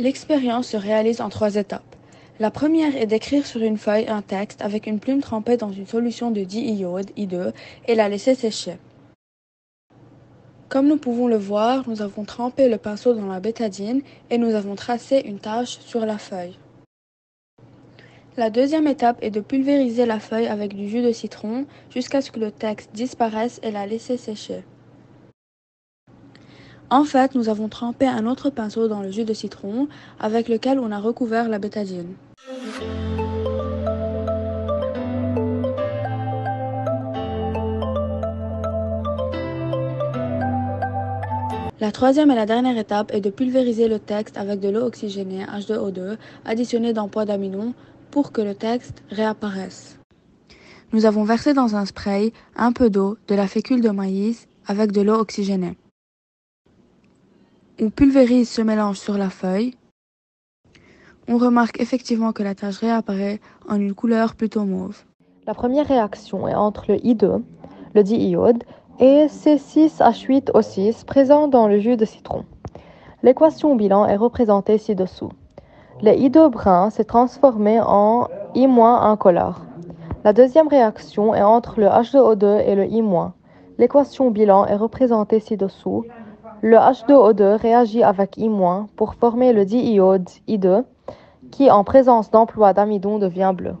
L'expérience se réalise en trois étapes. La première est d'écrire sur une feuille un texte avec une plume trempée dans une solution de diiode, I2, et la laisser sécher. Comme nous pouvons le voir, nous avons trempé le pinceau dans la bétadine et nous avons tracé une tache sur la feuille. La deuxième étape est de pulvériser la feuille avec du jus de citron jusqu'à ce que le texte disparaisse et la laisser sécher. En fait, nous avons trempé un autre pinceau dans le jus de citron avec lequel on a recouvert la bétadine. La troisième et la dernière étape est de pulvériser le texte avec de l'eau oxygénée H2O2 additionnée poids d'amidon pour que le texte réapparaisse. Nous avons versé dans un spray un peu d'eau, de la fécule de maïs avec de l'eau oxygénée. On pulvérise ce mélange sur la feuille. On remarque effectivement que la tache réapparaît en une couleur plutôt mauve. La première réaction est entre le I2, le diiode, et C6H8O6 présent dans le jus de citron. L'équation bilan est représentée ci-dessous. Le I2 brun s'est transformé en I- incolore. La deuxième réaction est entre le H2O2 et le I-. L'équation bilan est représentée ci-dessous. Le H2O2 réagit avec I- pour former le diiode I2 qui, en présence d'emploi d'amidon, devient bleu.